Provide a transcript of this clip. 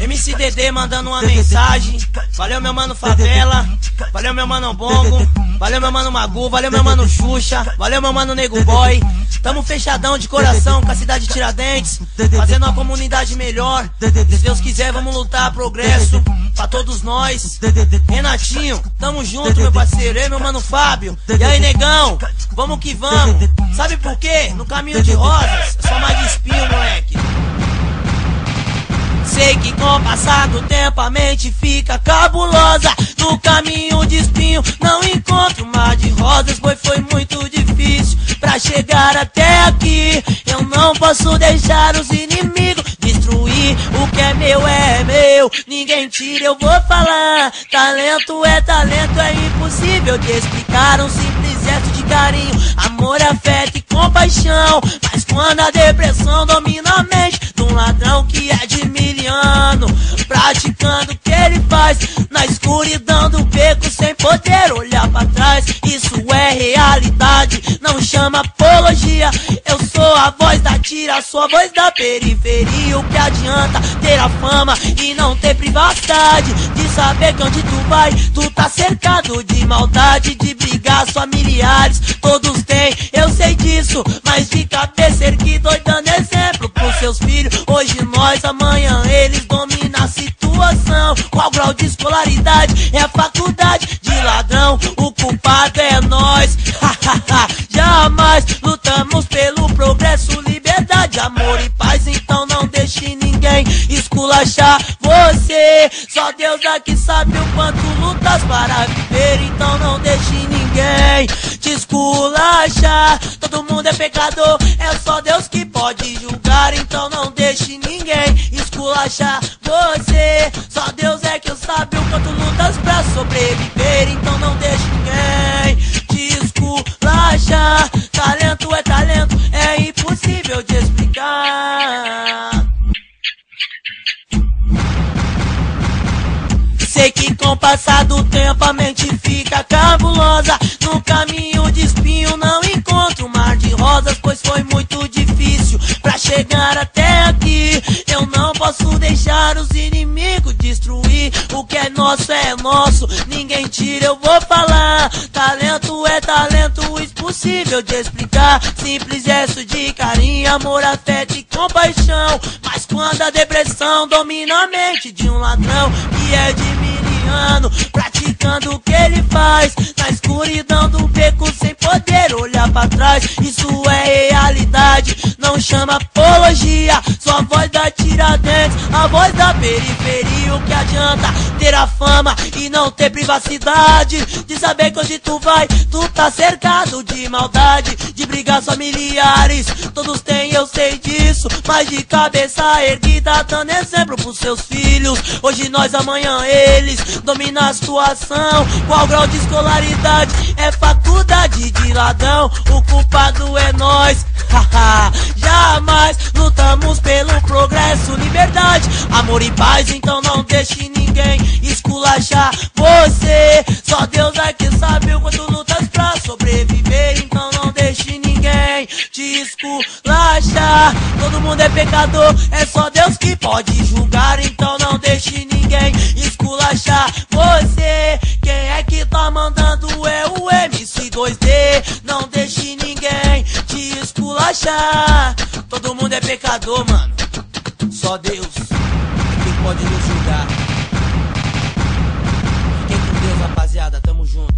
MCDD mandando uma mensagem. Valeu, meu mano Favela. Valeu, meu mano Bongo. Valeu, meu mano Magu. Valeu, meu mano Xuxa. Valeu, meu mano Nego Boy. Tamo fechadão de coração com a cidade de Tiradentes. Fazendo uma comunidade melhor. Se Deus quiser, vamos lutar progresso pra todos nós. Renatinho, tamo junto, meu parceiro. Ei, meu mano Fábio. E aí, negão? Vamos que vamos. Sabe por quê? No caminho de rosas, é só mais de espinho, moleque. Sei que com o passar do tempo a mente fica cabulosa. No caminho de espinho não encontro mar de rosas, pois foi muito difícil pra chegar até aqui. Eu não posso deixar os inimigos destruir. O que é meu é meu, ninguém tira, eu vou falar. Talento é talento, é impossível de explicar. Um simples gesto de carinho, amor, afeto e compaixão. Mas quando a depressão domina a mente de um ladrão que é o que ele faz na escuridão do beco sem poder olhar pra trás. Isso é realidade, não chama apologia. Eu sou a voz da tira, sou a voz da periferia. O que adianta ter a fama e não ter privacidade? De saber que onde tu vai, tu tá cercado de maldade, de brigas familiares. Todos têm, eu sei disso, mas de cabeça erguida, dando exemplo pros seus filhos. Hoje nós, amanhã eles dominam grau de escolaridade? É a faculdade de ladrão, o culpado é nós. Jamais lutamos pelo progresso, liberdade, amor e paz. Então não deixe ninguém esculachar você. Só Deus aqui sabe o quanto lutas para viver. Então não deixe ninguém te esculachar. Todo mundo é pecador, é só Deus que pode julgar. Então não deixe ninguém esculachar você. Sei que com o passar do tempo a mente fica cabulosa. No caminho de espinho não encontro mar de rosas, pois foi muito difícil pra chegar até aqui. Eu não posso deixar os inimigos destruir. O que é nosso é nosso, ninguém tira, eu vou falar. Impossível de explicar. Simples gesto de carinho, amor, afeto e compaixão. Mas quando a depressão domina a mente de um ladrão que é de miliano, praticando o que ele faz na escuridão do beco sem poder olhar pra trás. Isso é realidade, não chama apologia. Só a voz da Tiradentes, a voz da periferia. O que adianta ter a fama e não ter privacidade? De saber que onde tu vai, tu tá cercado de maldade, de brigas familiares. Todos têm, eu sei disso, mas de cabeça erguida, dando exemplo pros seus filhos. Hoje nós, amanhã eles dominam a situação. Qual grau de escolaridade? É faculdade de ladrão. O culpado é nós. Jamais lutamos pelo liberdade, amor e paz. Então não deixe ninguém esculachar você. Só Deus é que sabe o quanto lutas pra sobreviver. Então não deixe ninguém te esculachar. Todo mundo é pecador, é só Deus que pode julgar. Então não deixe ninguém esculachar você. Quem é que tá mandando é o MC2D. Não deixe ninguém te esculachar. Todo mundo é pecador, mano. Só Deus quem pode nos julgar. Fiquem com Deus, rapaziada. Tamo junto.